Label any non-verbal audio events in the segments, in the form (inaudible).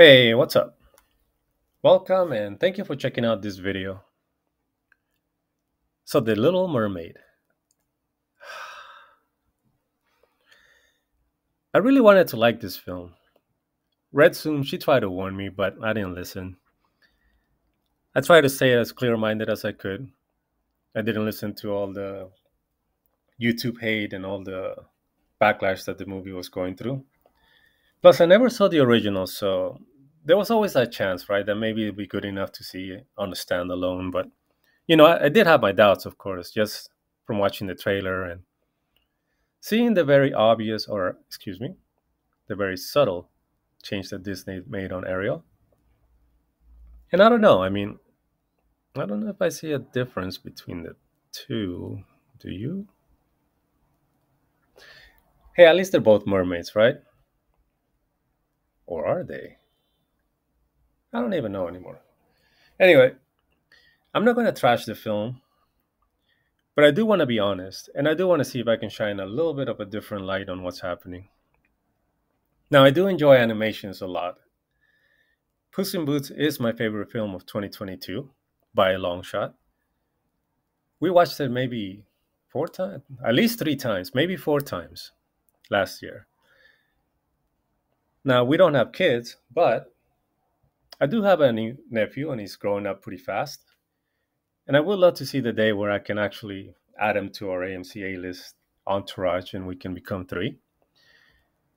Hey, what's up? Welcome and thank you for checking out this video. So, The Little Mermaid. (sighs) I really wanted to like this film. Red she tried to warn me, but I didn't listen. I tried to stay as clear minded as I could. I didn't listen to all the YouTube hate and all the backlash that the movie was going through. Plus, I never saw the original, so there was always that chance, right? That maybe it'd be good enough to see on a standalone. But you know, I, I did have my doubts, of course, just from watching the trailer and seeing the very obvious, or excuse me, the very subtle change that Disney made on Ariel. And I don't know. I mean, I don't know if I see a difference between the two. Do you? Hey, at least they're both mermaids, right? Or are they? I don't even know anymore. Anyway, I'm not going to trash the film, but I do want to be honest, and I do want to see if I can shine a little bit of a different light on what's happening. Now, I do enjoy animations a lot. Puss in Boots is my favorite film of 2022 by a long shot. We watched it maybe four times, at least three times, maybe four times last year. Now, we don't have kids, but I do have a new nephew and he's growing up pretty fast. And I would love to see the day where I can actually add him to our AMC A list entourage and we can become three.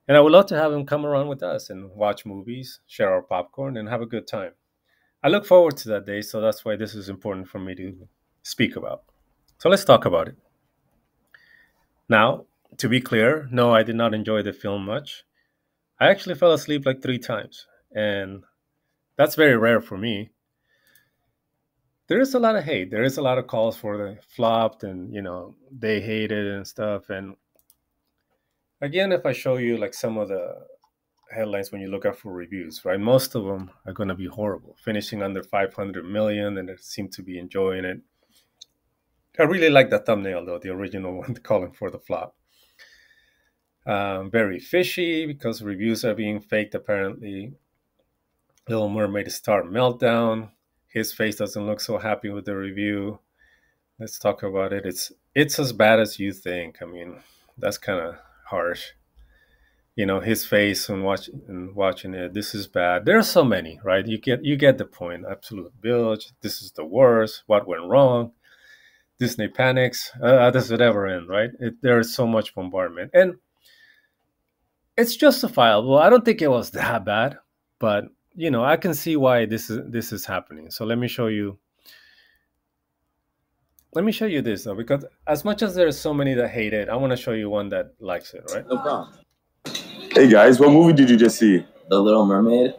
And I would love to have him come around with us and watch movies, share our popcorn, and have a good time. I look forward to that day, so that's why this is important for me to speak about. So let's talk about it. Now, to be clear, no, I did not enjoy the film much. I actually fell asleep like three times, and that's very rare for me. There is a lot of hate. There is a lot of calls for the flopped, and you know they hate it and stuff. And again, if I show you like some of the headlines when you look up for reviews, right? Most of them are going to be horrible, finishing under 500 million, and they seem to be enjoying it. I really like the thumbnail though, the original (laughs) one calling for the flop. Um, very fishy because reviews are being faked apparently. Little Mermaid star meltdown. His face doesn't look so happy with the review. Let's talk about it. It's it's as bad as you think. I mean, that's kind of harsh. You know, his face when watching and watching it. This is bad. There are so many, right? You get you get the point. Absolute bilge. This is the worst. What went wrong? Disney panics. Uh, does it ever end, right? It, there is so much bombardment, and it's justifiable. I don't think it was that bad, but you know, I can see why this is this is happening. So let me show you. Let me show you this though, because as much as there's so many that hate it, I want to show you one that likes it, right? No problem. Hey guys, what movie did you just see? The Little Mermaid.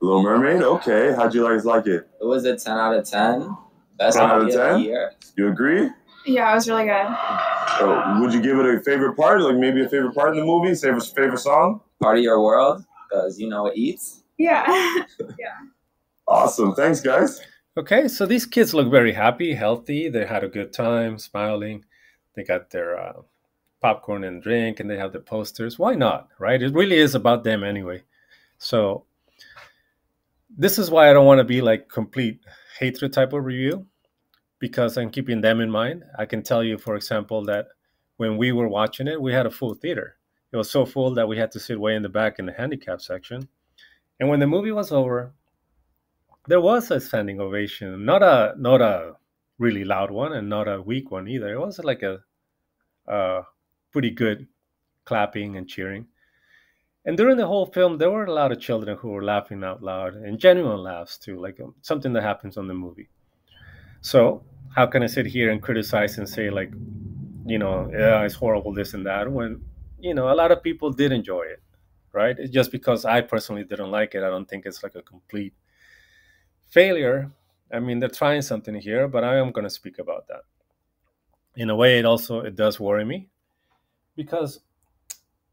The Little Mermaid. Okay, how'd you guys like it? It was a 10 out of 10. Best 10 out of 10? year. You agree? Yeah, it was really good. Oh, would you give it a favorite part? Like maybe a favorite part in the movie? Favorite favorite song? Part of your world, because you know it eats. Yeah. (laughs) yeah. Awesome. Thanks, guys. Okay, so these kids look very happy, healthy. They had a good time, smiling. They got their uh, popcorn and drink, and they have the posters. Why not, right? It really is about them anyway. So this is why I don't want to be like complete hatred type of review, because I'm keeping them in mind. I can tell you, for example, that when we were watching it, we had a full theater. It was so full that we had to sit way in the back in the handicap section. And when the movie was over, there was a standing ovation, not a not a really loud one and not a weak one either. It was like a, a pretty good clapping and cheering. And during the whole film, there were a lot of children who were laughing out loud and genuine laughs too, like um, something that happens on the movie. So how can I sit here and criticize and say like, you know, yeah, it's horrible this and that when you know a lot of people did enjoy it, right? It's just because I personally didn't like it, I don't think it's like a complete failure. I mean they're trying something here but i am going to speak about that. In a way it also it does worry me because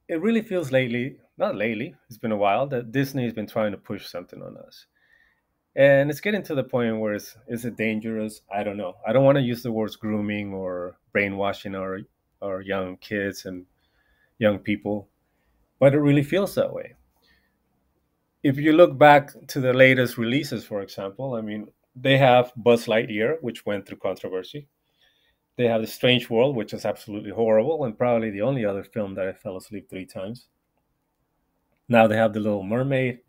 it really feels lately not lately it's been a while that disney has been trying to push something on us and it's getting to the point where it's is it dangerous i don't know i don't want to use the words grooming or brainwashing our our young kids and young people but it really feels that way if you look back to the latest releases, for example, I mean, they have Buzz Lightyear, which went through controversy. They have The Strange World, which is absolutely horrible, and probably the only other film that I fell asleep three times. Now they have The Little Mermaid.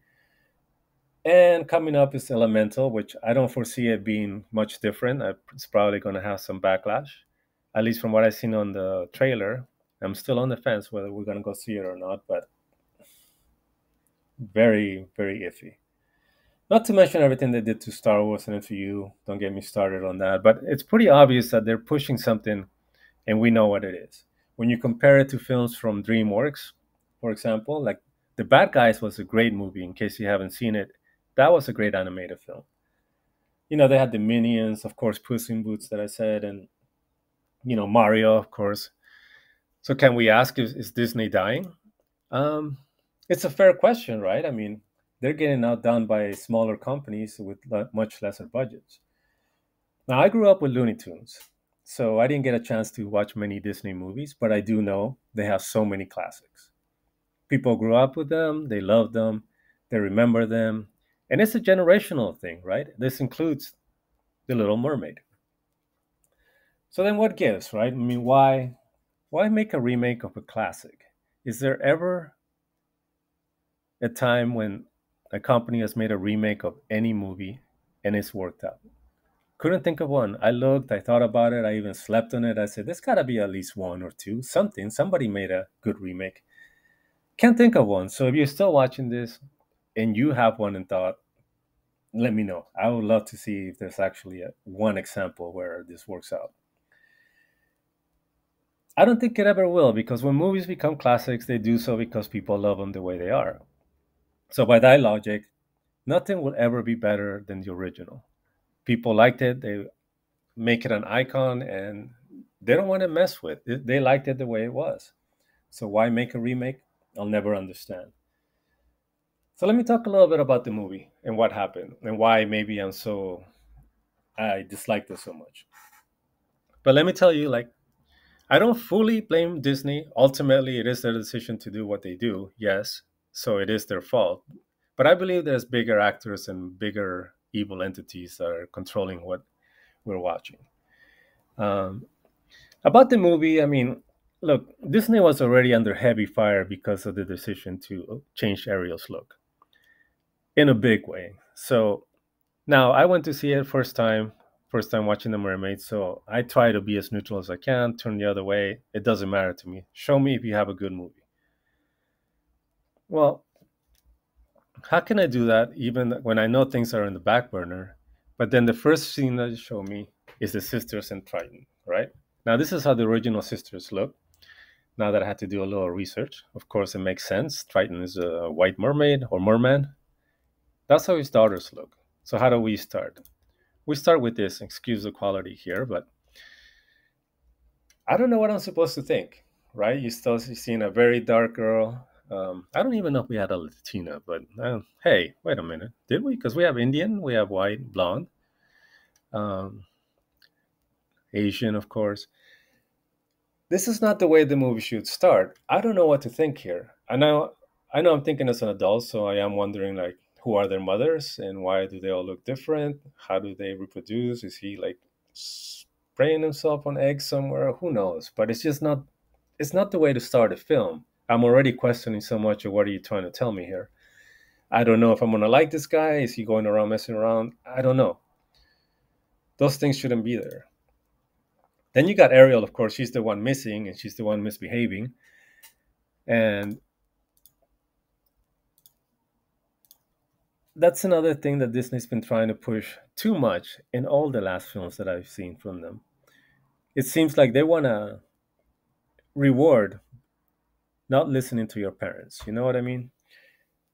And coming up is Elemental, which I don't foresee it being much different. It's probably going to have some backlash, at least from what I've seen on the trailer. I'm still on the fence whether we're going to go see it or not, but very, very iffy. Not to mention everything they did to Star Wars and MCU. Don't get me started on that. But it's pretty obvious that they're pushing something, and we know what it is. When you compare it to films from DreamWorks, for example, like The Bad Guys was a great movie. In case you haven't seen it, that was a great animated film. You know, they had the Minions, of course, Puss in Boots that I said, and you know Mario, of course. So can we ask, is, is Disney dying? Um, it's a fair question, right? I mean, they're getting outdone by smaller companies with much lesser budgets. Now, I grew up with Looney Tunes, so I didn't get a chance to watch many Disney movies, but I do know they have so many classics. People grew up with them, they love them, they remember them, and it's a generational thing, right? This includes The Little Mermaid. So then what gives, right? I mean, why why make a remake of a classic? Is there ever a time when a company has made a remake of any movie and it's worked out. Couldn't think of one. I looked, I thought about it, I even slept on it. I said, there's got to be at least one or two, something. Somebody made a good remake. Can't think of one. So if you're still watching this and you have one and thought, let me know. I would love to see if there's actually a, one example where this works out. I don't think it ever will because when movies become classics, they do so because people love them the way they are. So by that logic, nothing will ever be better than the original. People liked it, they make it an icon, and they don't want to mess with it. They liked it the way it was. So why make a remake? I'll never understand. So let me talk a little bit about the movie and what happened and why maybe I'm so I disliked it so much. But let me tell you, like, I don't fully blame Disney. Ultimately, it is their decision to do what they do, yes so it is their fault. But I believe there's bigger actors and bigger evil entities that are controlling what we're watching. Um, about the movie, I mean, look, Disney was already under heavy fire because of the decision to change Ariel's look in a big way. So now I went to see it first time, first time watching The Mermaid. So I try to be as neutral as I can, turn the other way. It doesn't matter to me. Show me if you have a good movie. Well, how can I do that even when I know things are in the back burner? But then the first scene that you show me is the sisters and Triton, right? Now, this is how the original sisters look. Now that I had to do a little research, of course, it makes sense. Triton is a white mermaid or merman. That's how his daughters look. So, how do we start? We start with this, excuse the quality here, but I don't know what I'm supposed to think, right? You still seeing a very dark girl, um, I don't even know if we had a Latina, but uh, hey, wait a minute, did we? Because we have Indian, we have white, blonde, um, Asian, of course. This is not the way the movie should start. I don't know what to think here. I know, I know, I'm thinking as an adult, so I am wondering like, who are their mothers and why do they all look different? How do they reproduce? Is he like spraying himself on eggs somewhere? Who knows? But it's just not. It's not the way to start a film I'm already questioning so much of what are you trying to tell me here? I don't know if I'm gonna like this guy. Is he going around messing around? I don't know. Those things shouldn't be there. Then you got Ariel, of course. She's the one missing and she's the one misbehaving. And that's another thing that Disney's been trying to push too much in all the last films that I've seen from them. It seems like they want to reward not listening to your parents. You know what I mean?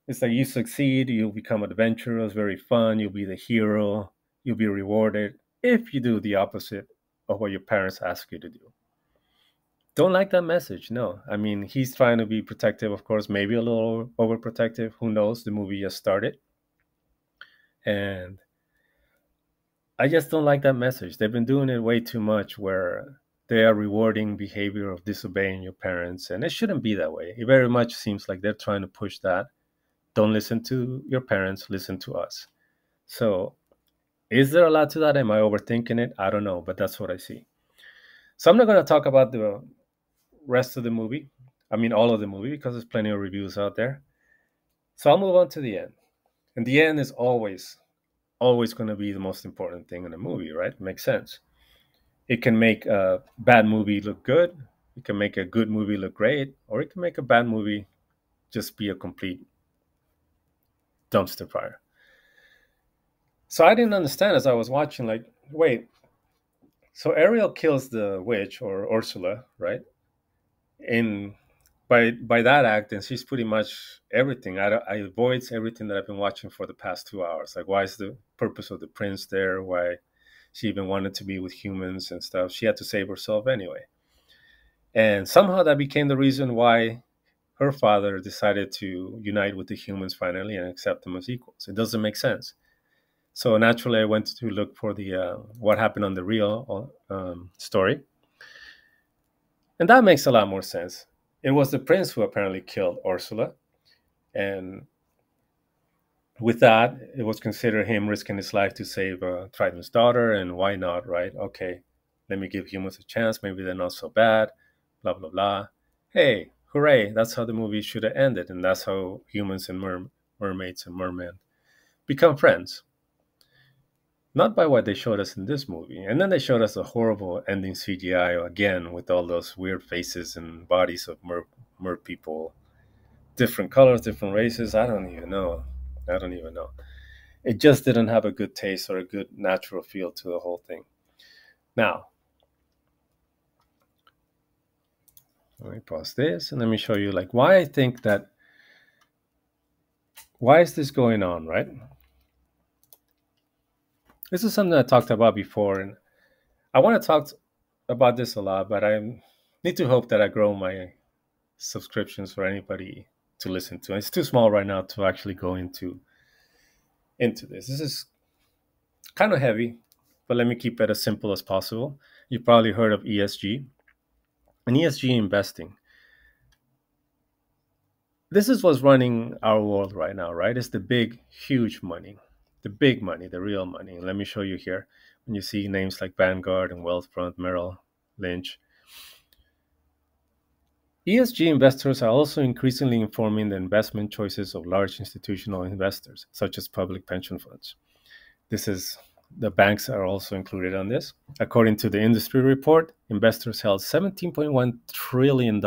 It's like you succeed, you'll become adventurous, very fun, you'll be the hero, you'll be rewarded if you do the opposite of what your parents ask you to do. Don't like that message, no. I mean, he's trying to be protective, of course, maybe a little overprotective. Who knows? The movie just started. And I just don't like that message. They've been doing it way too much where they are rewarding behavior of disobeying your parents and it shouldn't be that way it very much seems like they're trying to push that don't listen to your parents, listen to us. So, is there a lot to that? Am I overthinking it? I don't know, but that's what I see. So, I'm not going to talk about the rest of the movie. I mean, all of the movie, because there's plenty of reviews out there. So, I'll move on to the end. And the end is always, always going to be the most important thing in a movie, right? Makes sense. It can make a bad movie look good, it can make a good movie look great, or it can make a bad movie just be a complete dumpster fire. So I didn't understand as I was watching, like, wait, so Ariel kills the witch or Ursula, right? In by by that act, and she's pretty much everything. I, I avoids everything that I've been watching for the past two hours. Like, why is the purpose of the prince there? Why she even wanted to be with humans and stuff? She had to save herself anyway, and somehow that became the reason why her father decided to unite with the humans finally and accept them as equals. It doesn't make sense. So naturally, I went to look for the uh, what happened on the real um, story, and that makes a lot more sense. It was the prince who apparently killed Ursula, and with that, it was considered him risking his life to save uh, Triton's daughter, and why not, right? Okay, let me give humans a chance. Maybe they're not so bad. Blah blah blah. Hey, hooray, that's how the movie should have ended. And that's how humans and mer- mermaids and mermen become friends. Not by what they showed us in this movie. And then they showed us a horrible ending CGI again with all those weird faces and bodies of mer, mer people. Different colors, different races. I don't even know. I don't even know. It just didn't have a good taste or a good natural feel to the whole thing. Now, let me pause this and let me show you like why I think that why is this going on, right? This is something I talked about before, and I want to talk about this a lot, but I need to hope that I grow my subscriptions for anybody to listen to. It's too small right now to actually go into into this. This is kind of heavy, but let me keep it as simple as possible. You've probably heard of ESG, and ESG investing. This is what's running our world right now, right? It's the big, huge money, the big money, the real money. let me show you here. When you see names like Vanguard and Wealthfront, Merrill Lynch, ESG investors are also increasingly informing the investment choices of large institutional investors, such as public pension funds. This is the banks are also included on this. According to the industry report, investors held $17.1 trillion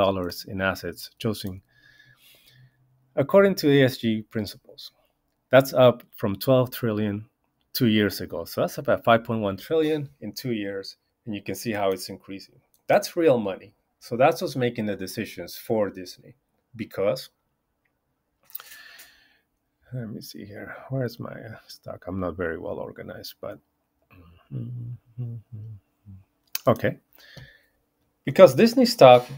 in assets chosen according to ESG principles. That's up from 12 trillion two years ago. So that's about 5.1 trillion in two years. And you can see how it's increasing. That's real money. So that's what's making the decisions for Disney because let me see here. Where's my stock? I'm not very well organized, but (laughs) okay. Because Disney stock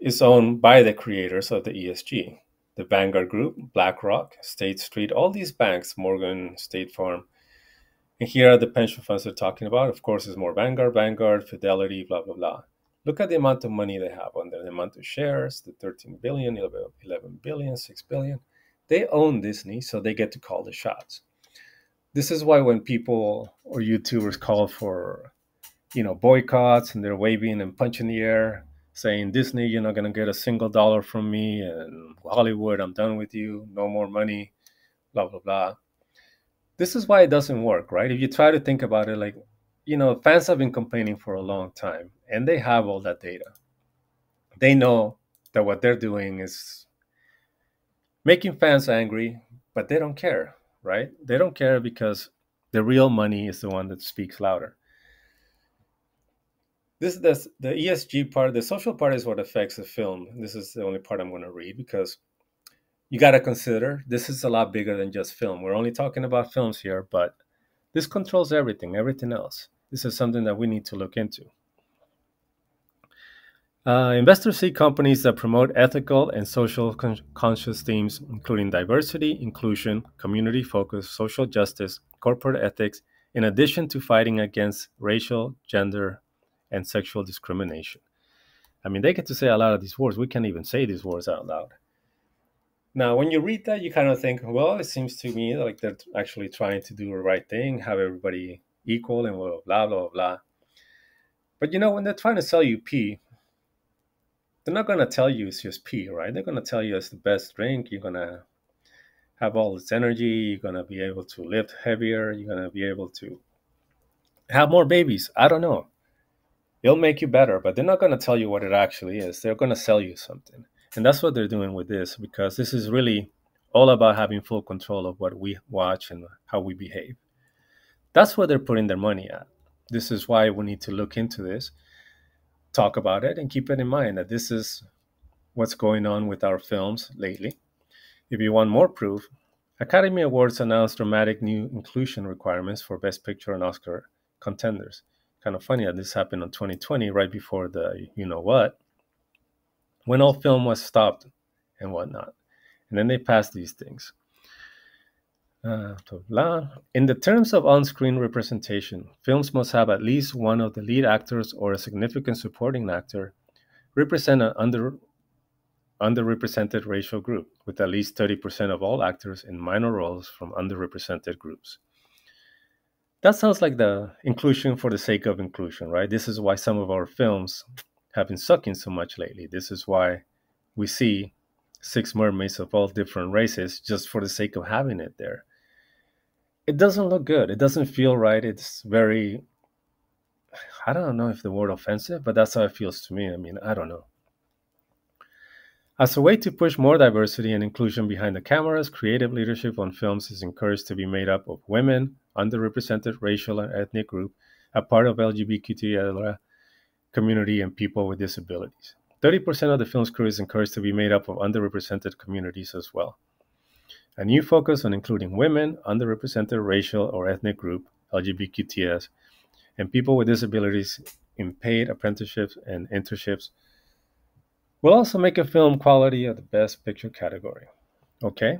is owned by the creators of the ESG, the Vanguard Group, BlackRock, State Street, all these banks, Morgan, State Farm. And here are the pension funds they're talking about. Of course, it's more Vanguard, Vanguard, Fidelity, blah, blah, blah. Look at the amount of money they have on there, the amount of shares, the 13 billion, 11 billion, 6 billion. They own Disney, so they get to call the shots. This is why when people or YouTubers call for, you know, boycotts and they're waving and punching the air, saying Disney, you're not gonna get a single dollar from me, and Hollywood, I'm done with you, no more money, blah blah blah. This is why it doesn't work, right? If you try to think about it, like, you know, fans have been complaining for a long time, and they have all that data. They know that what they're doing is making fans angry, but they don't care, right? They don't care because the real money is the one that speaks louder. This, this the ESG part, the social part is what affects the film. This is the only part I'm going to read because you got to consider this is a lot bigger than just film. We're only talking about films here, but this controls everything, everything else. This is something that we need to look into. Uh, investors see companies that promote ethical and social con- conscious themes, including diversity, inclusion, community focus, social justice, corporate ethics, in addition to fighting against racial, gender, and sexual discrimination. I mean, they get to say a lot of these words. We can't even say these words out loud. Now, when you read that, you kind of think, well, it seems to me like they're actually trying to do the right thing, have everybody equal, and blah, blah, blah, blah. But you know, when they're trying to sell you pee, they're not going to tell you it's just pee, right? They're going to tell you it's the best drink. You're going to have all this energy. You're going to be able to lift heavier. You're going to be able to have more babies. I don't know. It'll make you better, but they're not going to tell you what it actually is. They're going to sell you something. And that's what they're doing with this because this is really all about having full control of what we watch and how we behave. That's where they're putting their money at. This is why we need to look into this, talk about it, and keep it in mind that this is what's going on with our films lately. If you want more proof, Academy Awards announced dramatic new inclusion requirements for Best Picture and Oscar contenders. Kind of funny that this happened in 2020, right before the you know what, when all film was stopped and whatnot. And then they passed these things. Uh, in the terms of on screen representation, films must have at least one of the lead actors or a significant supporting actor represent an under, underrepresented racial group, with at least 30% of all actors in minor roles from underrepresented groups. That sounds like the inclusion for the sake of inclusion, right? This is why some of our films have been sucking so much lately. This is why we see six mermaids of all different races just for the sake of having it there. It doesn't look good. It doesn't feel right. It's very, I don't know if the word offensive, but that's how it feels to me. I mean, I don't know. As a way to push more diversity and inclusion behind the cameras, creative leadership on films is encouraged to be made up of women, underrepresented racial and ethnic group, a part of LGBTQ community and people with disabilities. 30% of the film's crew is encouraged to be made up of underrepresented communities as well. A new focus on including women, underrepresented racial or ethnic group, LGBTQs, and people with disabilities in paid apprenticeships and internships will also make a film quality of the best picture category. Okay?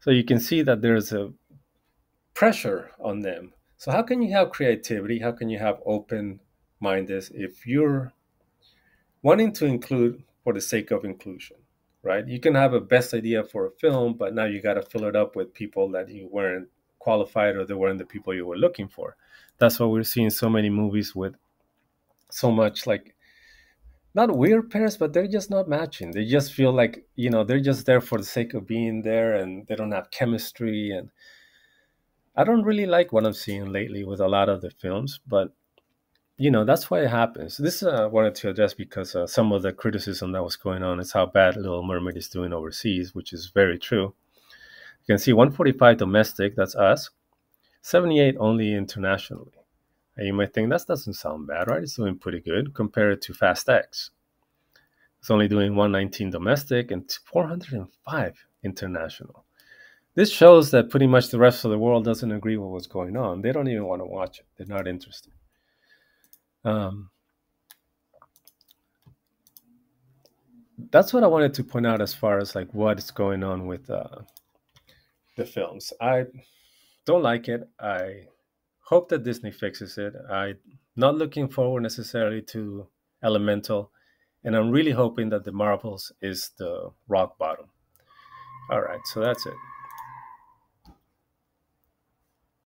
So you can see that there's a pressure on them. So how can you have creativity? How can you have open mindedness if you're wanting to include for the sake of inclusion, right? You can have a best idea for a film, but now you got to fill it up with people that you weren't qualified or they weren't the people you were looking for. That's why we're seeing so many movies with so much like not weird pairs, but they're just not matching. They just feel like, you know, they're just there for the sake of being there and they don't have chemistry. And I don't really like what I'm seeing lately with a lot of the films, but you know that's why it happens this uh, i wanted to address because uh, some of the criticism that was going on is how bad little mermaid is doing overseas which is very true you can see 145 domestic that's us 78 only internationally and you might think that doesn't sound bad. Right it's doing pretty good compared to fast x? It's only doing 119 domestic and 405 international. This shows that pretty much the rest of the world doesn't agree with what's going on. They don't even want to watch it. They're not interested. Um, that's what I wanted to point out as far as like what is going on with uh, the films. I don't like it. I hope that Disney fixes it. I'm not looking forward necessarily to Elemental, and I'm really hoping that the Marvels is the rock bottom. All right, so that's it.